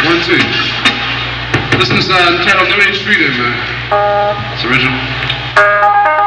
check, one, two. Listen to uh, Cat on the Red Street, man. It's original.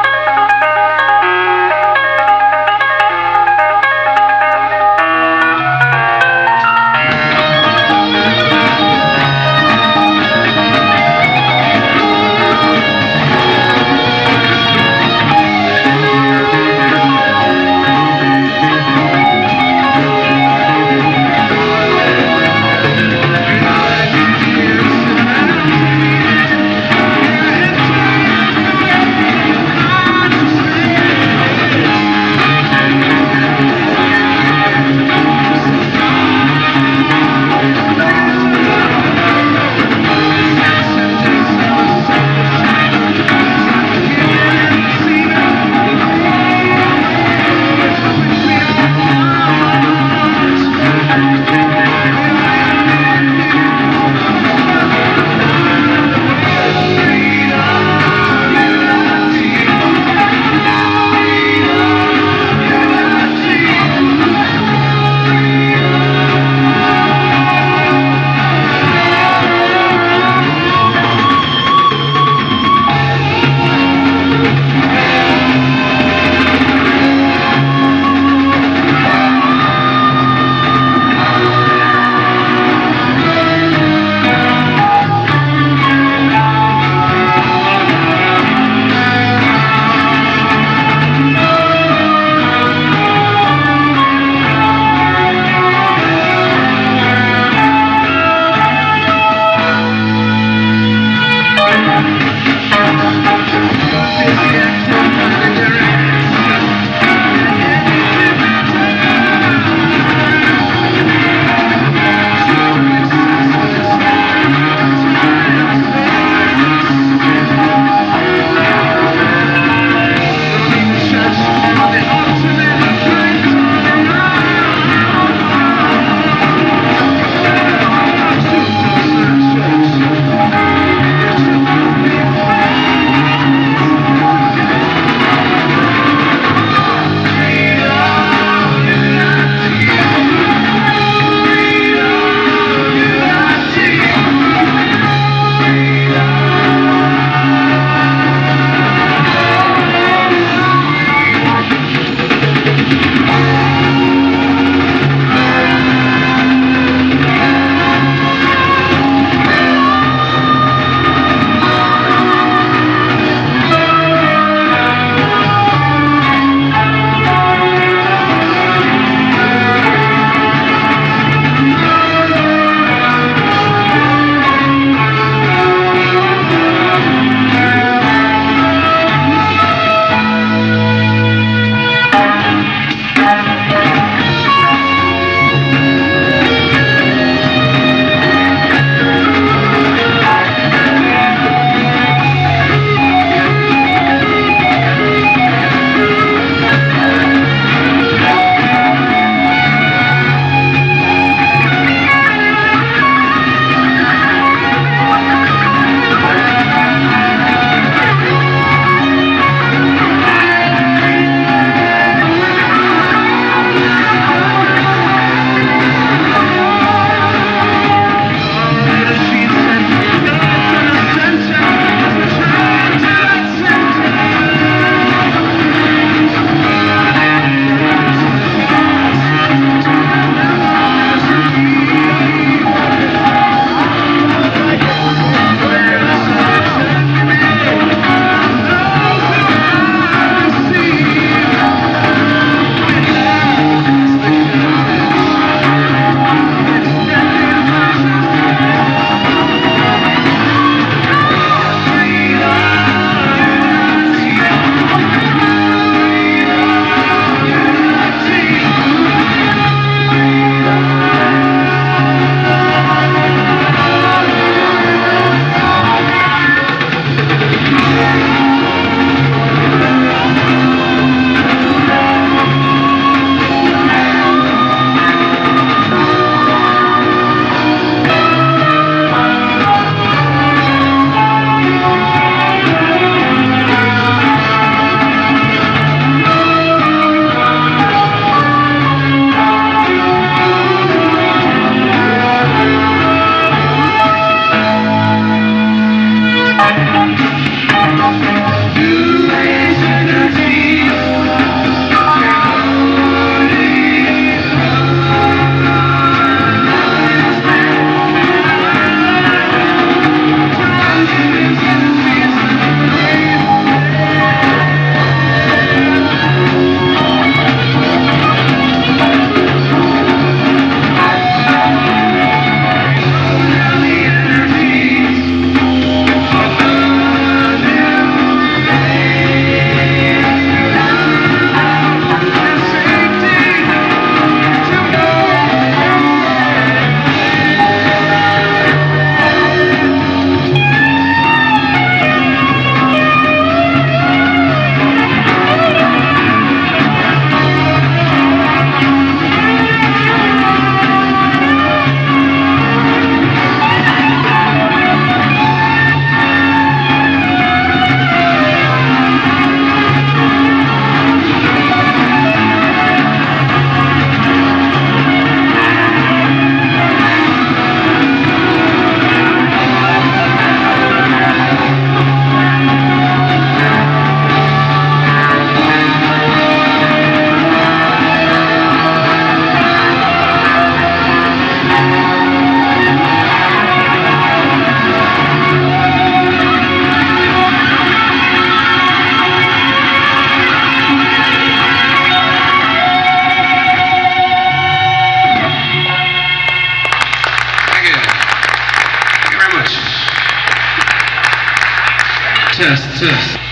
Test,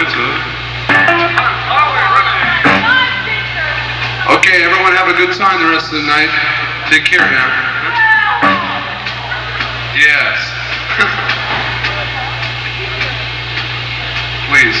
minutes, huh? Okay, everyone have a good time the rest of the night. Take care now. Yes. Please.